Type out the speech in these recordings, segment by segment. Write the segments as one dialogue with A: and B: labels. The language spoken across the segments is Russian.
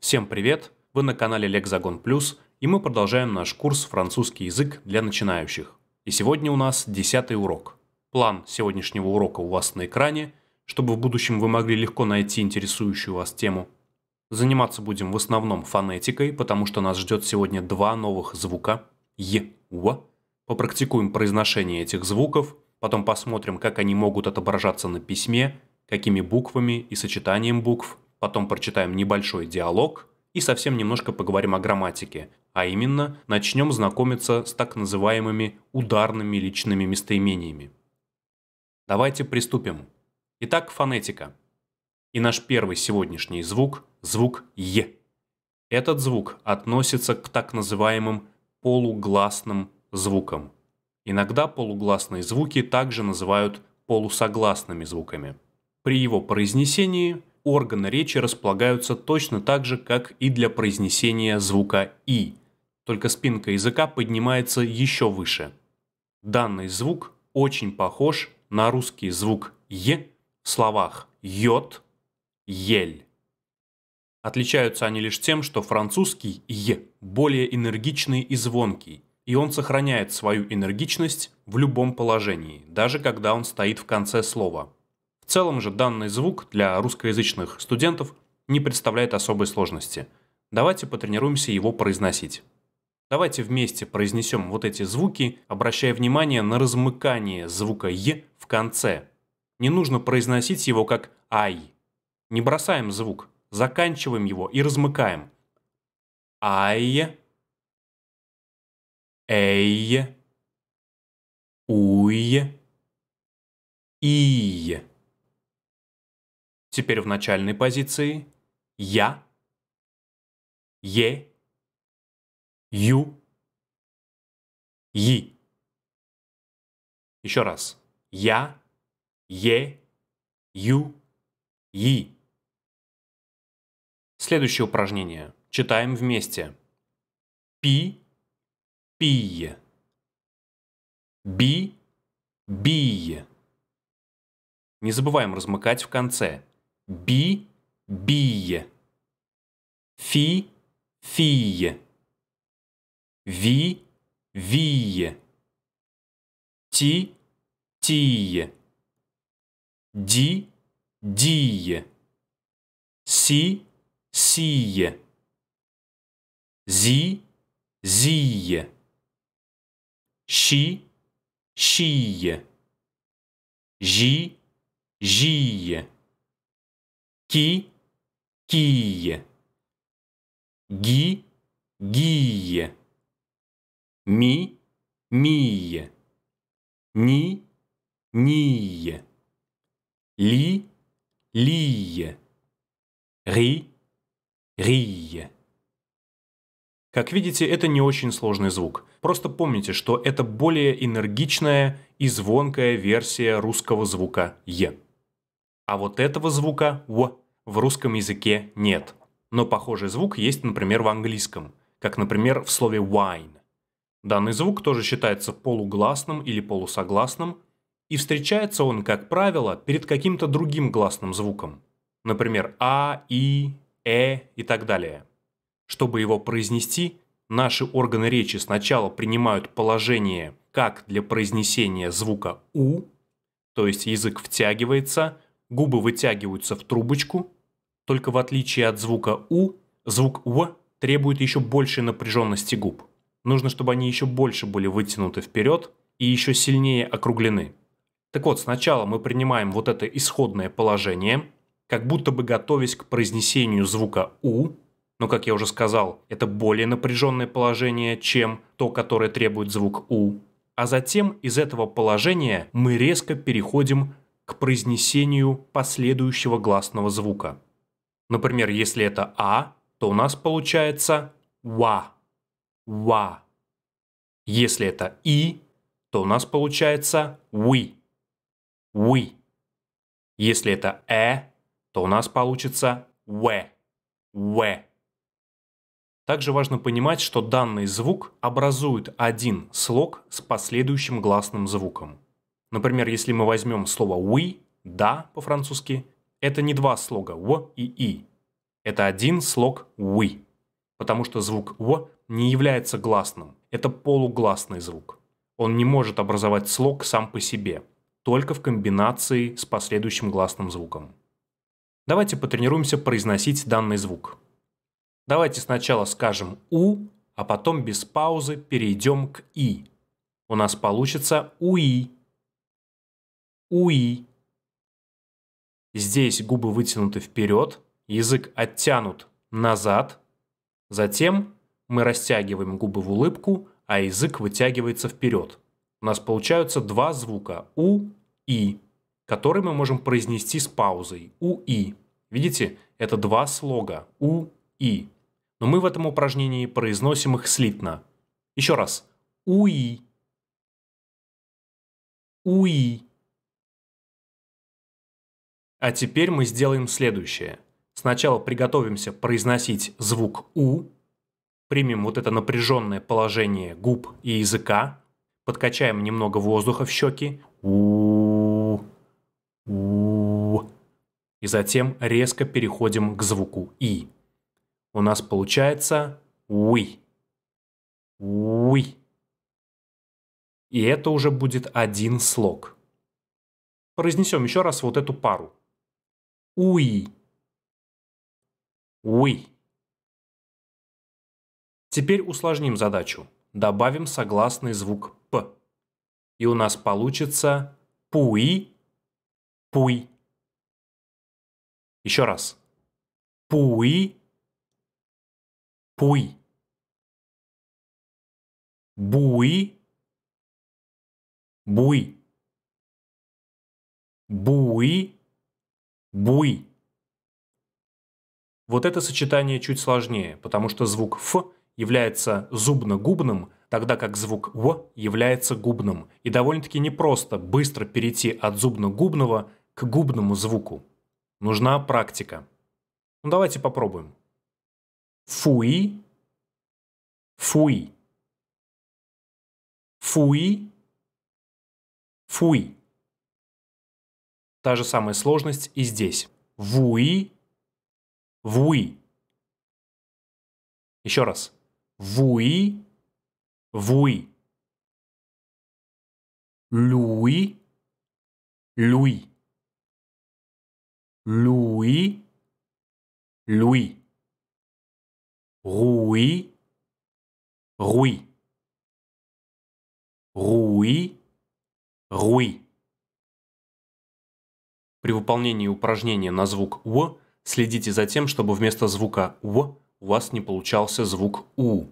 A: Всем привет! Вы на канале Лексагон Плюс, и мы продолжаем наш курс «Французский язык для начинающих». И сегодня у нас десятый урок. План сегодняшнего урока у вас на экране, чтобы в будущем вы могли легко найти интересующую вас тему. Заниматься будем в основном фонетикой, потому что нас ждет сегодня два новых звука – «е», «в». Попрактикуем произношение этих звуков, потом посмотрим, как они могут отображаться на письме, какими буквами и сочетанием букв – потом прочитаем небольшой диалог и совсем немножко поговорим о грамматике, а именно начнем знакомиться с так называемыми ударными личными местоимениями. Давайте приступим. Итак, фонетика. И наш первый сегодняшний звук – звук «е». Этот звук относится к так называемым полугласным звукам. Иногда полугласные звуки также называют полусогласными звуками. При его произнесении органы речи располагаются точно так же, как и для произнесения звука «и», только спинка языка поднимается еще выше. Данный звук очень похож на русский звук «е» в словах «йод», «ель». Отличаются они лишь тем, что французский «е» более энергичный и звонкий, и он сохраняет свою энергичность в любом положении, даже когда он стоит в конце слова – целом же данный звук для русскоязычных студентов не представляет особой сложности. Давайте потренируемся его произносить. Давайте вместе произнесем вот эти звуки, обращая внимание на размыкание звука «й» в конце. Не нужно произносить его как «ай». Не бросаем звук, заканчиваем его и размыкаем. Ай, эй, уй, ий. Теперь в начальной позиции я, е, ю, и. Еще раз. Я, е, ю, и. Следующее упражнение. Читаем вместе. Пи, пи. Би, би. Не забываем размыкать в конце bi, bia, fi, fia, vi, via, ti, tia, di, dia, si, cia, zi, zia, xi, xia, gi, gia. Ки, кие. Ги, гие. Ми, мие. Ни, ния. Ли, лие. Ри, рие. Как видите, это не очень сложный звук. Просто помните, что это более энергичная и звонкая версия русского звука «е». А вот этого звука «в» в русском языке нет. Но похожий звук есть, например, в английском, как, например, в слове wine. Данный звук тоже считается полугласным или полусогласным, и встречается он, как правило, перед каким-то другим гласным звуком. Например, а, и, э и так далее. Чтобы его произнести, наши органы речи сначала принимают положение как для произнесения звука «у», то есть язык втягивается – Губы вытягиваются в трубочку, только в отличие от звука «у», звук «в» требует еще большей напряженности губ. Нужно, чтобы они еще больше были вытянуты вперед и еще сильнее округлены. Так вот, сначала мы принимаем вот это исходное положение, как будто бы готовясь к произнесению звука «у», но, как я уже сказал, это более напряженное положение, чем то, которое требует звук «у». А затем из этого положения мы резко переходим к произнесению последующего гласного звука. Например, если это «а», то у нас получается «ва», «ва». Если это «и», то у нас получается «ви», «ви». Если это «э», то у нас получится «вэ», «вэ». Также важно понимать, что данный звук образует один слог с последующим гласным звуком. Например, если мы возьмем слово «we», «да» по-французски, это не два слога «в» и «и». Это один слог «вы», потому что звук «в» не является гласным. Это полугласный звук. Он не может образовать слог сам по себе, только в комбинации с последующим гласным звуком. Давайте потренируемся произносить данный звук. Давайте сначала скажем «у», а потом без паузы перейдем к «и». У нас получится «уи». «Уи». Здесь губы вытянуты вперед, язык оттянут назад. Затем мы растягиваем губы в улыбку, а язык вытягивается вперед. У нас получаются два звука «у» «и», которые мы можем произнести с паузой «у-и». Видите, это два слога «у-и». Но мы в этом упражнении произносим их слитно. Еще раз. «У-и». «У-и». А теперь мы сделаем следующее. Сначала приготовимся произносить звук «у», примем вот это напряженное положение губ и языка, подкачаем немного воздуха в щеки, у у и затем резко переходим к звуку «и». У нас получается «уи», «уи». И это уже будет один слог. Произнесем еще раз вот эту пару. Уи. Уи. Теперь усложним задачу. Добавим согласный звук «п». И у нас получится «пуи», «пуй». Еще раз. «Пуи», «пуй». «Буи», «буй». «Буи», Буй. Вот это сочетание чуть сложнее, потому что звук «ф» является зубно-губным, тогда как звук «в» является губным. И довольно-таки непросто быстро перейти от зубно-губного к губному звуку. Нужна практика. Ну давайте попробуем. Фуи. Фуи. Фуи. Фуи. Та же самая сложность и здесь. Вуи, вуи. Еще раз. Вуи, вуи. Луи, луи. Луи, луи. Руи, руи. Руи, руи. При выполнении упражнения на звук «в» следите за тем, чтобы вместо звука «в» у вас не получался звук «у».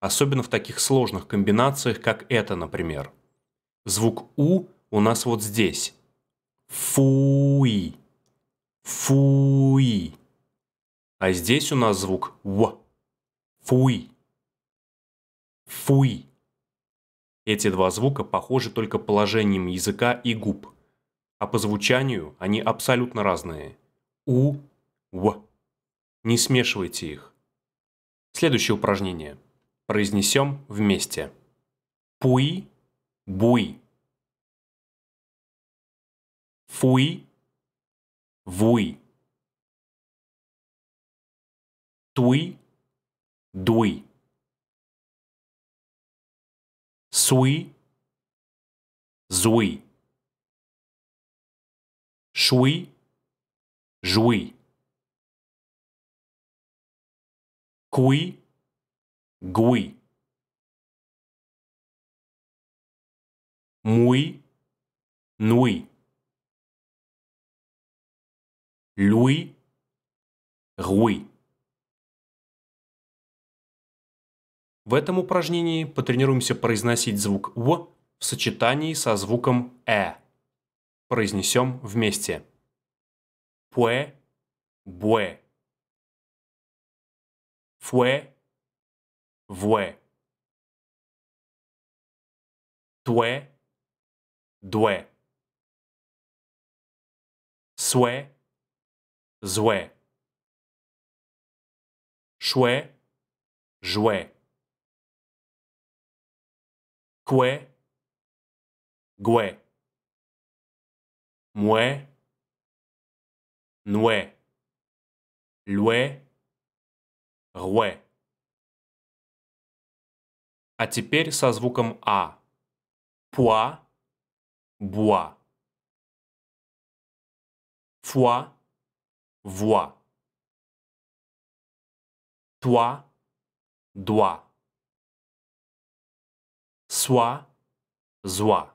A: Особенно в таких сложных комбинациях, как это, например. Звук «у» у нас вот здесь. Фуи. Фуи. А здесь у нас звук «в». Фуи. Фуи. Эти два звука похожи только положением языка и губ а по звучанию они абсолютно разные. У, В. Не смешивайте их. Следующее упражнение. Произнесем вместе. Пуи, буй. Фуи, вуй. Туй, дуй. Суи, зуй. Шуи, жуи. Куи, гуи. Муи, нуи. Луи, руи. В этом упражнении потренируемся произносить звук «в» в сочетании со звуком «э». Произнесем вместе. Пуэ, буэ. Фуэ, вуэ. Туэ, дуэ. Суэ, зуэ. Шуэ, жуэ. Куэ, гуэ. Муэ, нуэ. луэ, руэ. А теперь со звуком А. Пуа, буа. Фуа, вуа. Toi, dois. Sois, joie.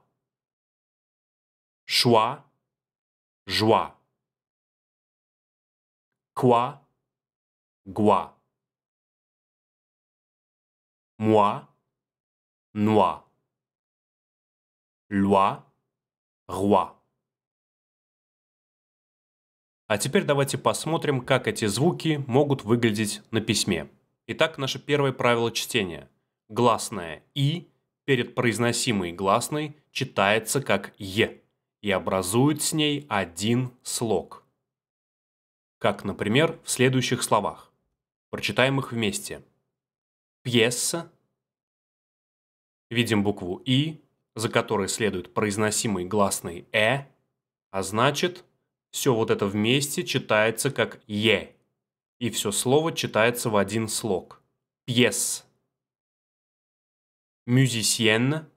A: Choix, joie. Quoi, gua. Moi, noix. Loi, roi. А теперь давайте посмотрим, как эти звуки могут выглядеть на письме. Итак, наше первое правило чтения. Гласное «и» перед произносимой гласной читается как «е» и образует с ней один слог. Как, например, в следующих словах. Прочитаем их вместе. Пьеса. Видим букву «и», за которой следует произносимый гласный «э», а значит, все вот это вместе читается как «е», и все слово читается в один слог. Пьес. Мюзисьен.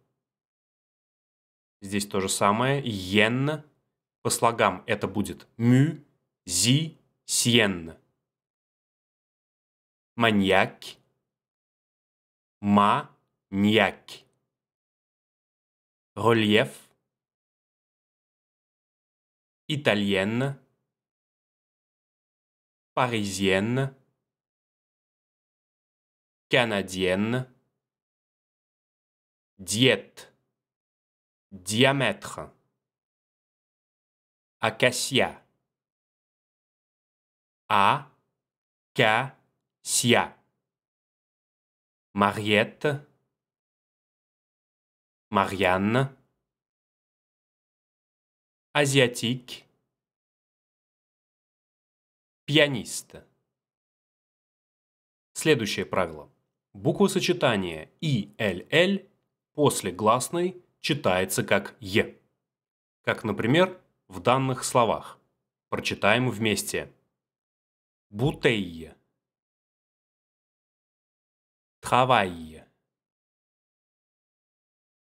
A: Здесь то же самое. Йен. По слогам это будет мю, зи, сьен. Маньяк. Ма, ньяк. Рельеф. Italienne. Parisienne. Canadienne. Diète. Diamètre. Acacia. A. Sia. Mariette. Marianne. Asiatique. Пианист. Следующее правило. Буквосочетание ИЛЛ после гласной читается как Е. Как, например, в данных словах. Прочитаем вместе. Бутейе. Travail.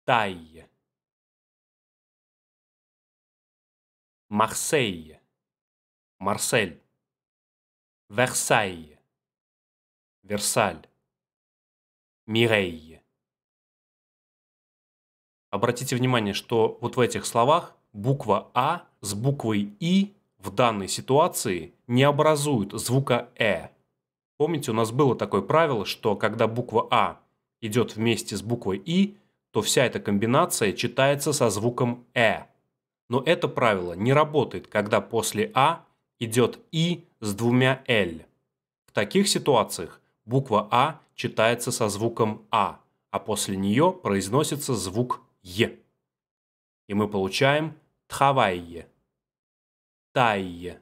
A: Taille. Марсей. Марсель. Версаль. Версаль. Мирей. Обратите внимание, что вот в этих словах буква А с буквой И в данной ситуации не образуют звука Э. Помните, у нас было такое правило, что когда буква А идет вместе с буквой И, то вся эта комбинация читается со звуком Э. Но это правило не работает, когда после А идет И с двумя «л». В таких ситуациях буква А читается со звуком А, а после нее произносится звук Е. И мы получаем «тхавайе», «тайе».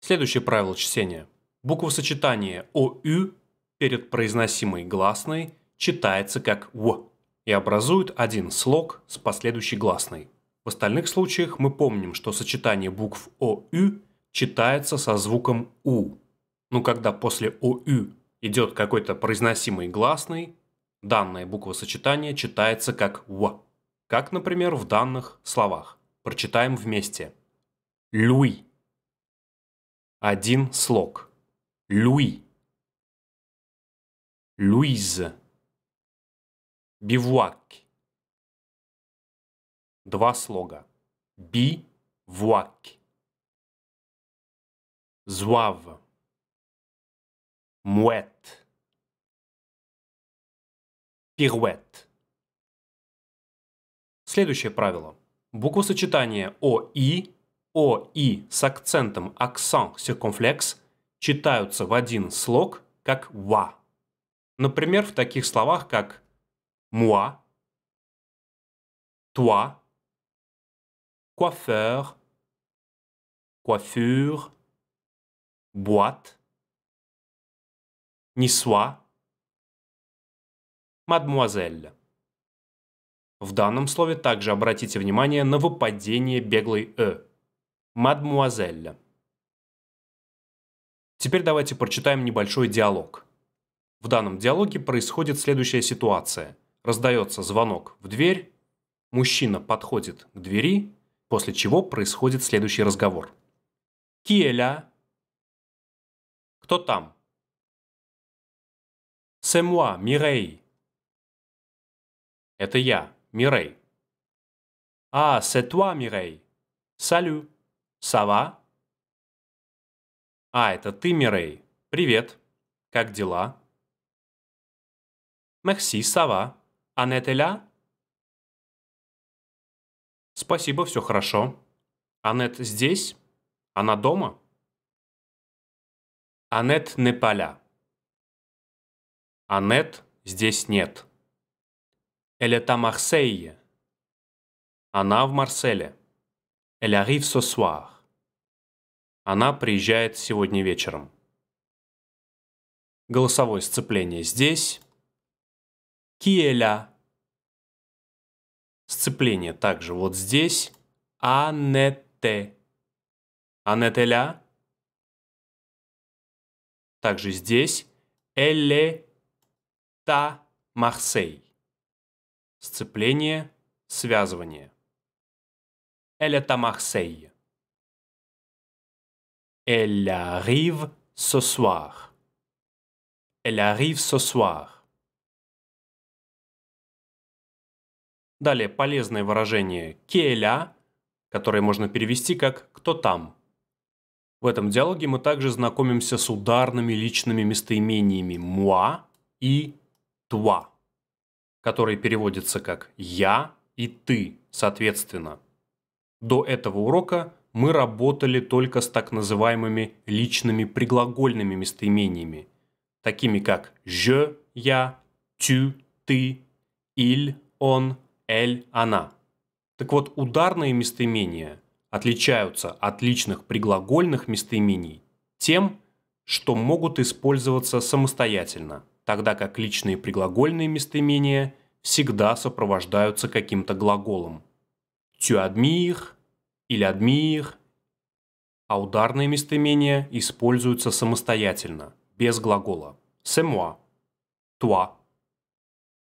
A: Следующее правило чтения. Буквосочетание ОЮ перед произносимой гласной читается как «в» и образует один слог с последующей гласной. В остальных случаях мы помним, что сочетание букв ОЮ читается со звуком У. Но когда после ОЮ идет какой-то произносимый гласный, данное буквосочетание читается как В. Как, например, в данных словах. Прочитаем вместе. Луи. Один слог. Луи. Луиза. Бивуак. Два слога. Би-вуак. Зуав. Муэт. Пируэт. Следующее правило. Буквосочетание ОИ, ОИ с акцентом акцент circonflexe читаются в один слог как «ва». Например, в таких словах, как moi, toi, coiffeur, coiffure, boîte, niçois, mademoiselle. В данном слове также обратите внимание на выпадение беглой «э». Мадмуазель. Теперь давайте прочитаем небольшой диалог. В данном диалоге происходит следующая ситуация. Раздается звонок в дверь, мужчина подходит к двери, после чего происходит следующий разговор. Киэля. Кто там? Moi, Мирей. Это я, Мирей. А, c'est toi, Мирей. Ça va? А, это ты, Мирей. Привет. Как дела? Va. Аннет là? Спасибо, все хорошо. Аннет здесь? Она дома? Аннет не поля. Аннет здесь нет. À Marseille. Она в Марселе. Elle arrive ce soir. Она приезжает сегодня вечером. Голосовое сцепление здесь. Là? Сцепление также вот здесь. Аннете. Аннете ля? Также здесь. Elle Та Марсей. Сцепление, связывание. Elle est à Marseille. Elle arrive ce soir. Elle arrive ce soir. Далее полезное выражение «келя», которое можно перевести как «кто там». В этом диалоге мы также знакомимся с ударными личными местоимениями «moi» и «toi», который переводится как «я» и «ты», соответственно. До этого урока мы работали только с так называемыми личными приглогольными местоимениями, такими как «je», «я», «tu», «ты», «il», «он», «эль», «она». Так вот, ударные местоимения отличаются от личных приглогольных местоимений тем, что могут использоваться самостоятельно – тогда как личные приглогольные местоимения всегда сопровождаются каким-то глаголом. Tu admires или admire, а ударные местоимения используются самостоятельно, без глагола. C'est moi.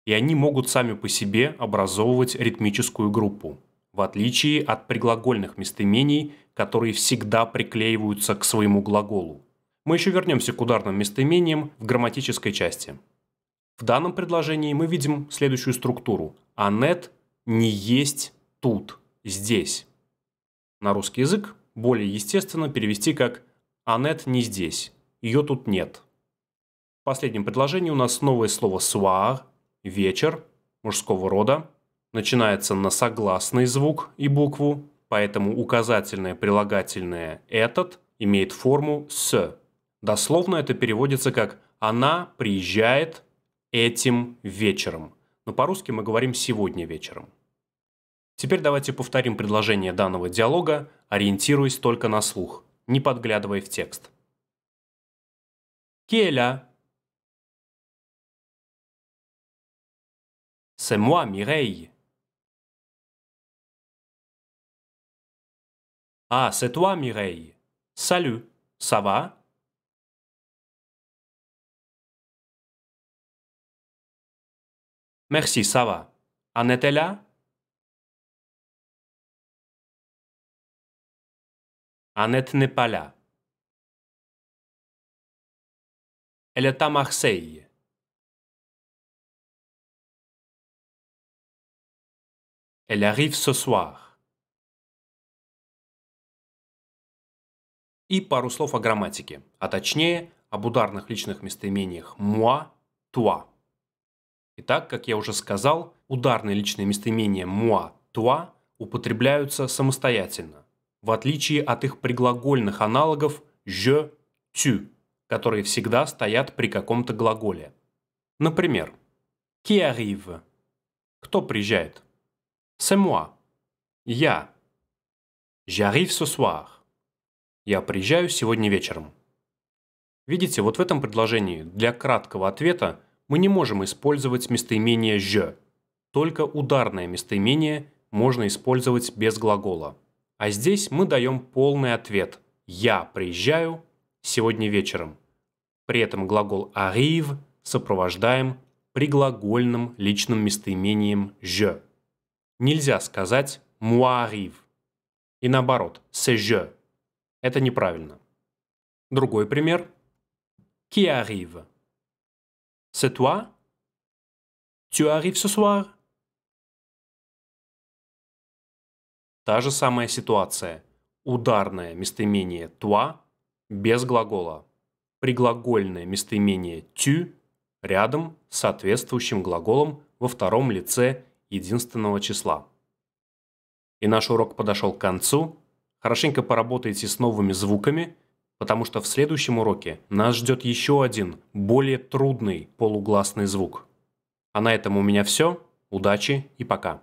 A: И они могут сами по себе образовывать ритмическую группу, в отличие от приглогольных местоимений, которые всегда приклеиваются к своему глаголу. Мы еще вернемся к ударным местоимениям в грамматической части. В данном предложении мы видим следующую структуру. Аннет не есть тут, здесь. На русский язык более естественно перевести как Аннет не здесь, ее тут нет. В последнем предложении у нас новое слово soir, вечер, мужского рода, начинается на согласный звук и букву, поэтому указательное прилагательное «этот» имеет форму «с», Дословно это переводится как «она приезжает этим вечером». Но по-русски мы говорим «сегодня вечером». Теперь давайте повторим предложение данного диалога, ориентируясь только на слух, не подглядывая в текст. Келя. C'est moi, Mireille. Ah, c'est toi, Mireille. Salut, Merci, ça va. Annette est là Annette n'est pas là. Elle est à Marseille. Elle arrive ce soir. И пару слов о грамматике, а точнее об ударных личных местоимениях «moi», «toi». Итак, как я уже сказал, ударные личные местоимения «moi», «toi» употребляются самостоятельно, в отличие от их приглогольных аналогов «je», «tu», которые всегда стоят при каком-то глаголе. Например, «qui arrive» – «кто приезжает?» «c'est moi» – «я». «J'arrive ce soir» – «я приезжаю сегодня вечером». Видите, вот в этом предложении для краткого ответа мы не можем использовать местоимение «je». Только ударное местоимение можно использовать без глагола. А здесь мы даем полный ответ «я приезжаю сегодня вечером. При этом глагол arrive сопровождаем приглагольным личным местоимением je. Нельзя сказать moi arrive. И наоборот, c'est je. Это неправильно. Другой пример. Qui arrive? C'est toi? Tu arrives ce soir? Та же самая ситуация. Ударное местоимение toi без глагола. Приглагольное местоимение tu рядом с соответствующим глаголом во втором лице единственного числа. И наш урок подошел к концу. Хорошенько поработайте с новыми звуками, потому что в следующем уроке нас ждет еще один, более трудный полугласный звук. А на этом у меня все. Удачи и пока.